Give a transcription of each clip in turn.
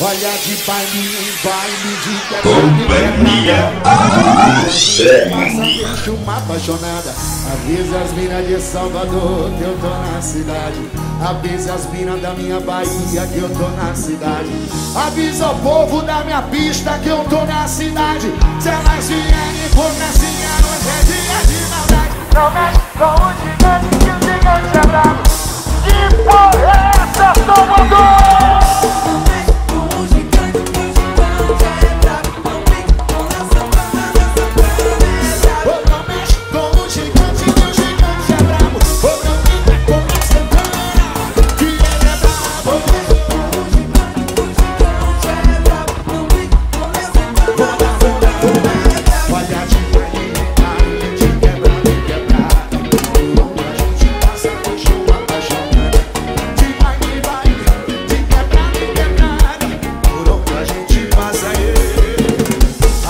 Olha de baile em baile de Companhia Passa deixa uma apaixonada. Avisa as minas de Salvador que eu tô na cidade. Avisa as minas da minha Bahia que eu tô na cidade. Avisa o povo da minha pista que eu tô na cidade. Se elas vierem por Messinha, hoje é dia de maldade. Não mexe com o gigante que o gigante é brabo Que porra é essa, Salvador?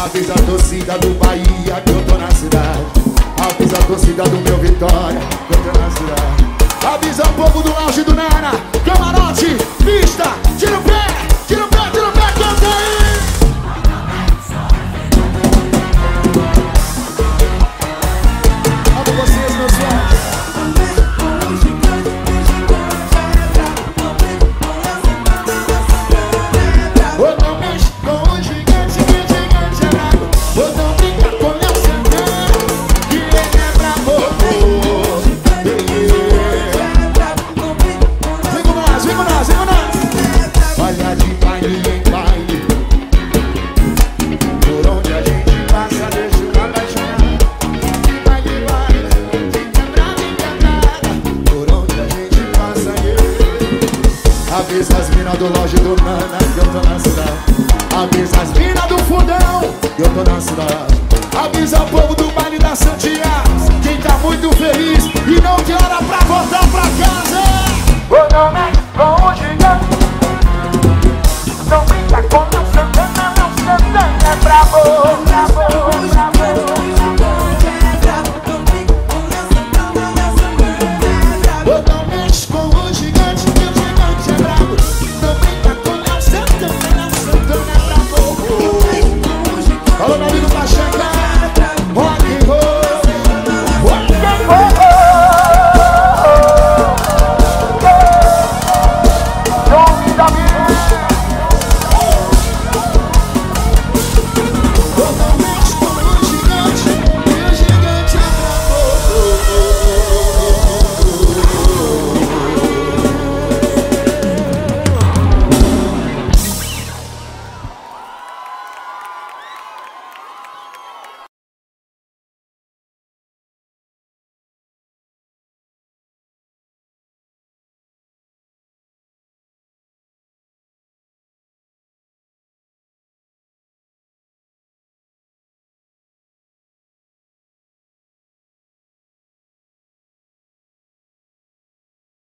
Avisa a torcida do Bahia que eu tô na cidade. Avisa a torcida do meu Vitória que eu tô na cidade. Avisa o povo do auge do Nana, Avisa as minas do loja do Nana que eu tô na cidade. Avisa as minas do fundão que eu tô na cidade. Avisa o povo do baile da Santiago. Quem tá muito feliz e não tem hora pra voltar pra casa. Ô, não mexe Sasha.